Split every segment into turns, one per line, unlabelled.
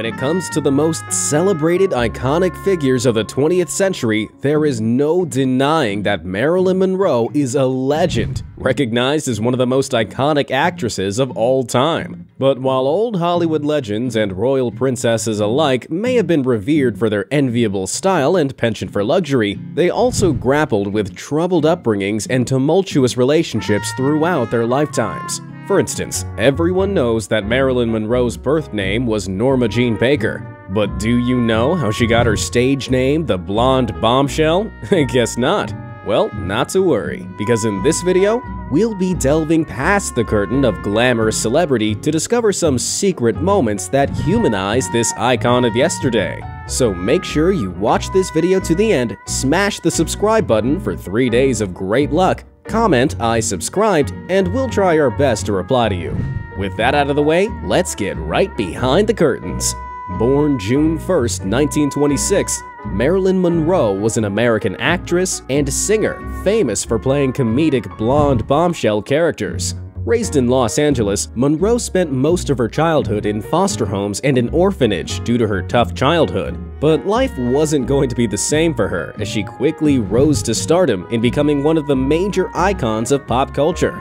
When it comes to the most celebrated iconic figures of the 20th century, there is no denying that Marilyn Monroe is a legend, recognized as one of the most iconic actresses of all time. But while old Hollywood legends and royal princesses alike may have been revered for their enviable style and penchant for luxury, they also grappled with troubled upbringings and tumultuous relationships throughout their lifetimes. For instance, everyone knows that Marilyn Monroe's birth name was Norma Jean Baker. But do you know how she got her stage name, the Blonde Bombshell? I guess not. Well, not to worry, because in this video, we'll be delving past the curtain of glamorous celebrity to discover some secret moments that humanize this icon of yesterday. So make sure you watch this video to the end, smash the subscribe button for 3 days of great luck, comment I subscribed, and we'll try our best to reply to you. With that out of the way, let's get right behind the curtains. Born June 1, 1926, Marilyn Monroe was an American actress and singer famous for playing comedic blonde bombshell characters. Raised in Los Angeles, Monroe spent most of her childhood in foster homes and an orphanage due to her tough childhood. But life wasn't going to be the same for her as she quickly rose to stardom in becoming one of the major icons of pop culture.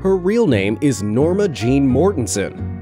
Her real name is Norma Jean Mortensen.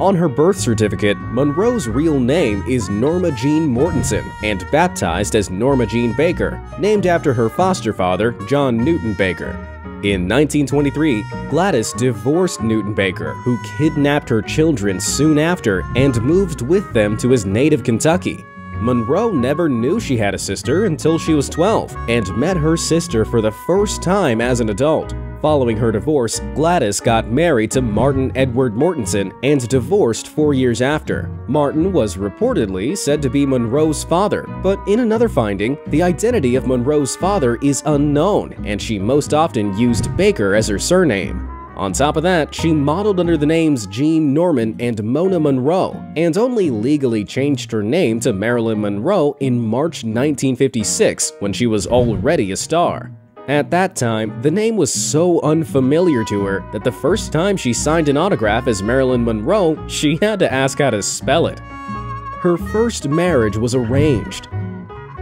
On her birth certificate, Monroe's real name is Norma Jean Mortensen and baptized as Norma Jean Baker, named after her foster father, John Newton Baker. In 1923, Gladys divorced Newton Baker, who kidnapped her children soon after and moved with them to his native Kentucky. Monroe never knew she had a sister until she was 12 and met her sister for the first time as an adult. Following her divorce, Gladys got married to Martin Edward Mortensen and divorced four years after. Martin was reportedly said to be Monroe's father, but in another finding, the identity of Monroe's father is unknown, and she most often used Baker as her surname. On top of that, she modeled under the names Jean Norman and Mona Monroe, and only legally changed her name to Marilyn Monroe in March 1956 when she was already a star. At that time, the name was so unfamiliar to her that the first time she signed an autograph as Marilyn Monroe, she had to ask how to spell it. Her first marriage was arranged.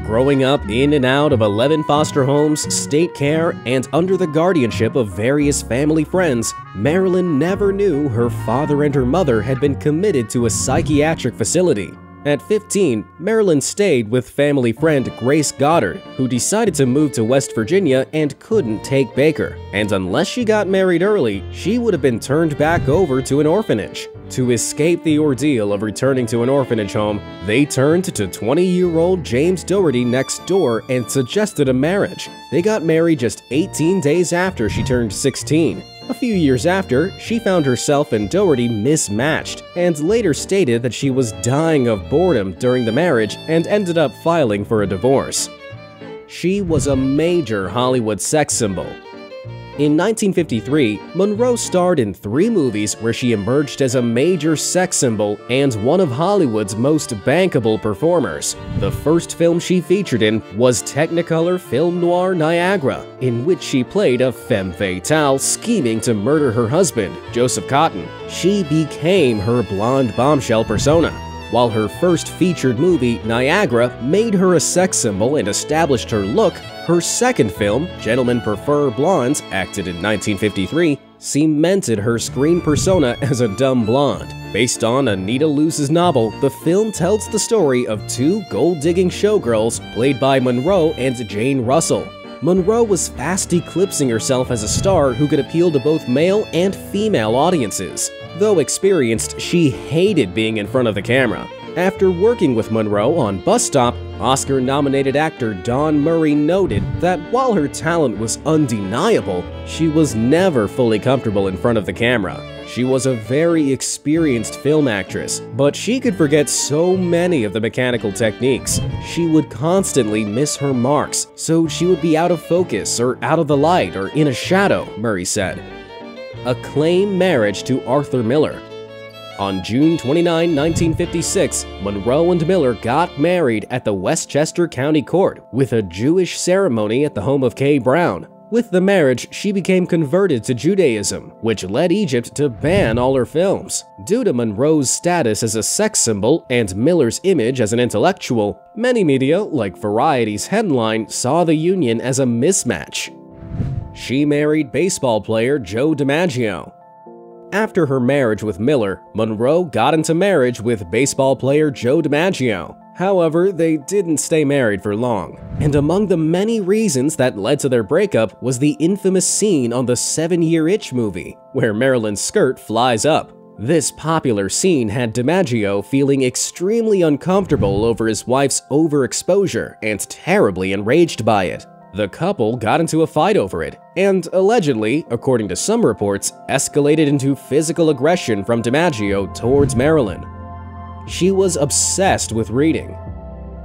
Growing up in and out of 11 foster homes, state care, and under the guardianship of various family friends, Marilyn never knew her father and her mother had been committed to a psychiatric facility. At 15, Marilyn stayed with family friend Grace Goddard, who decided to move to West Virginia and couldn't take Baker. And unless she got married early, she would have been turned back over to an orphanage. To escape the ordeal of returning to an orphanage home, they turned to 20-year-old James Dougherty next door and suggested a marriage. They got married just 18 days after she turned 16. A few years after, she found herself and Dougherty mismatched, and later stated that she was dying of boredom during the marriage and ended up filing for a divorce. She was a major Hollywood sex symbol, in 1953, Monroe starred in three movies where she emerged as a major sex symbol and one of Hollywood's most bankable performers. The first film she featured in was Technicolor film noir Niagara, in which she played a femme fatale scheming to murder her husband, Joseph Cotten. She became her blonde bombshell persona. While her first featured movie, Niagara, made her a sex symbol and established her look, her second film, Gentlemen Prefer Blondes, acted in 1953, cemented her screen persona as a dumb blonde. Based on Anita Loos's novel, the film tells the story of two gold-digging showgirls played by Monroe and Jane Russell. Monroe was fast eclipsing herself as a star who could appeal to both male and female audiences. Though experienced, she hated being in front of the camera. After working with Monroe on Bus Stop, Oscar-nominated actor Don Murray noted that while her talent was undeniable, she was never fully comfortable in front of the camera. She was a very experienced film actress, but she could forget so many of the mechanical techniques. She would constantly miss her marks, so she would be out of focus or out of the light or in a shadow, Murray said acclaimed marriage to Arthur Miller. On June 29, 1956, Monroe and Miller got married at the Westchester County Court with a Jewish ceremony at the home of Kay Brown. With the marriage, she became converted to Judaism, which led Egypt to ban all her films. Due to Monroe's status as a sex symbol and Miller's image as an intellectual, many media, like Variety's headline, saw the union as a mismatch. She married baseball player Joe DiMaggio. After her marriage with Miller, Monroe got into marriage with baseball player Joe DiMaggio. However, they didn't stay married for long. And among the many reasons that led to their breakup was the infamous scene on the Seven Year Itch movie, where Marilyn's skirt flies up. This popular scene had DiMaggio feeling extremely uncomfortable over his wife's overexposure and terribly enraged by it. The couple got into a fight over it, and allegedly, according to some reports, escalated into physical aggression from DiMaggio towards Marilyn. She was obsessed with reading.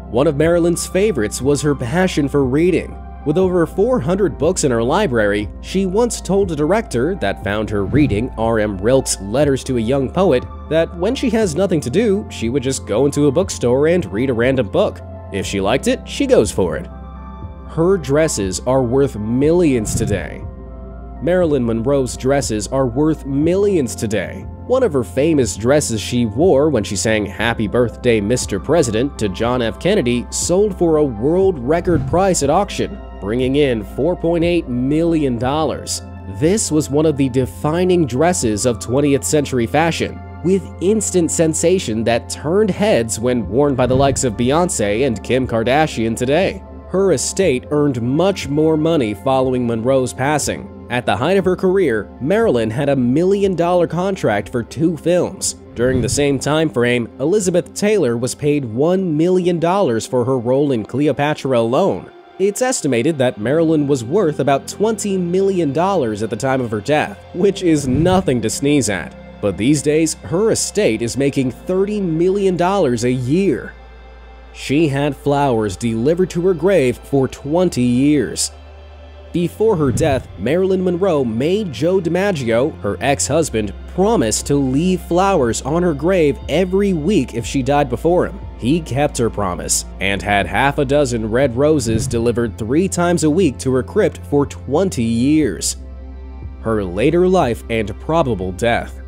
One of Marilyn's favorites was her passion for reading. With over 400 books in her library, she once told a director that found her reading R.M. Rilke's Letters to a Young Poet that when she has nothing to do, she would just go into a bookstore and read a random book. If she liked it, she goes for it. Her dresses are worth millions today. Marilyn Monroe's dresses are worth millions today. One of her famous dresses she wore when she sang Happy Birthday Mr. President to John F. Kennedy sold for a world record price at auction, bringing in $4.8 million. This was one of the defining dresses of 20th century fashion, with instant sensation that turned heads when worn by the likes of Beyonce and Kim Kardashian today. Her estate earned much more money following Monroe's passing, at the height of her career, Marilyn had a million dollar contract for two films. During the same time frame, Elizabeth Taylor was paid $1 million for her role in Cleopatra alone. It's estimated that Marilyn was worth about $20 million at the time of her death, which is nothing to sneeze at. But these days, her estate is making $30 million a year. She had flowers delivered to her grave for 20 years. Before her death, Marilyn Monroe made Joe DiMaggio, her ex-husband, promise to leave flowers on her grave every week if she died before him. He kept her promise and had half a dozen red roses delivered three times a week to her crypt for 20 years. Her later life and probable death.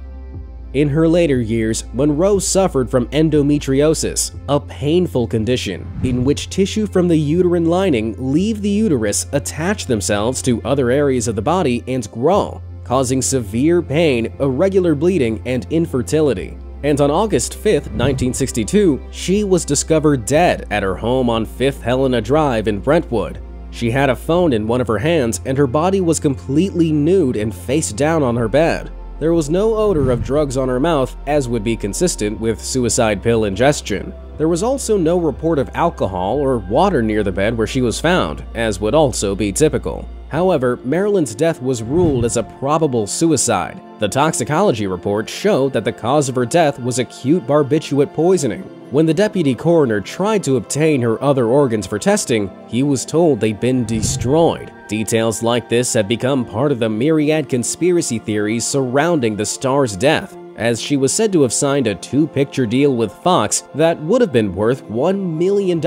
In her later years, Monroe suffered from endometriosis, a painful condition in which tissue from the uterine lining leave the uterus, attach themselves to other areas of the body, and grow, causing severe pain, irregular bleeding, and infertility. And on August 5, 1962, she was discovered dead at her home on 5th Helena Drive in Brentwood. She had a phone in one of her hands, and her body was completely nude and face down on her bed. There was no odor of drugs on her mouth, as would be consistent with suicide pill ingestion. There was also no report of alcohol or water near the bed where she was found, as would also be typical. However, Marilyn's death was ruled as a probable suicide. The toxicology report showed that the cause of her death was acute barbiturate poisoning. When the deputy coroner tried to obtain her other organs for testing, he was told they'd been destroyed. Details like this have become part of the myriad conspiracy theories surrounding the star's death, as she was said to have signed a two-picture deal with Fox that would have been worth $1 million,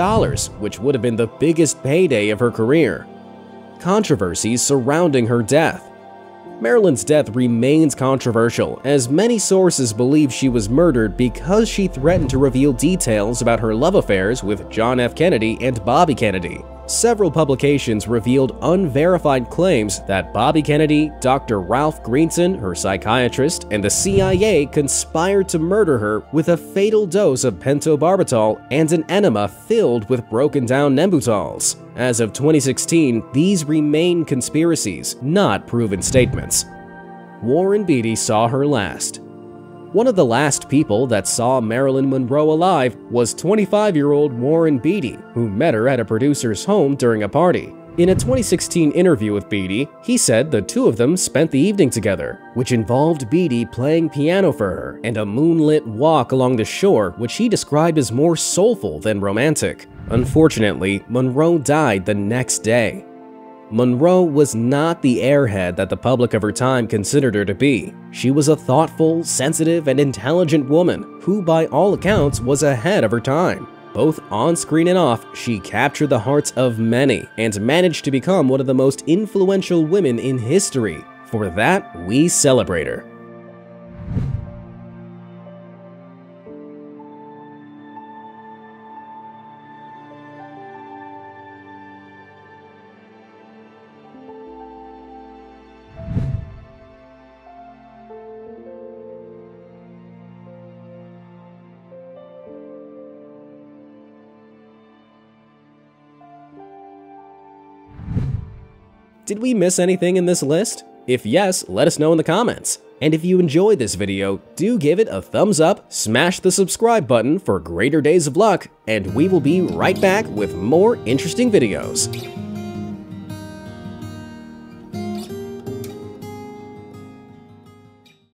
which would have been the biggest payday of her career controversies surrounding her death. Marilyn's death remains controversial, as many sources believe she was murdered because she threatened to reveal details about her love affairs with John F. Kennedy and Bobby Kennedy. Several publications revealed unverified claims that Bobby Kennedy, Dr. Ralph Greenson, her psychiatrist, and the CIA conspired to murder her with a fatal dose of pentobarbital and an enema filled with broken down Nembutals. As of 2016, these remain conspiracies, not proven statements. Warren Beatty saw her last. One of the last people that saw Marilyn Monroe alive was 25-year-old Warren Beatty, who met her at a producer's home during a party. In a 2016 interview with Beatty, he said the two of them spent the evening together, which involved Beatty playing piano for her and a moonlit walk along the shore, which he described as more soulful than romantic. Unfortunately, Monroe died the next day. Monroe was not the airhead that the public of her time considered her to be. She was a thoughtful, sensitive, and intelligent woman who, by all accounts, was ahead of her time. Both on screen and off, she captured the hearts of many and managed to become one of the most influential women in history. For that, we celebrate her. Did we miss anything in this list? If yes, let us know in the comments. And if you enjoyed this video, do give it a thumbs up, smash the subscribe button for greater days of luck, and we will be right back with more interesting videos.